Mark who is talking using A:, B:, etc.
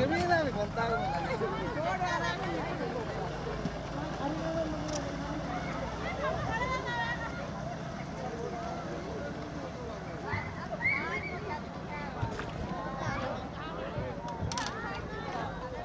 A: mira, me contaba.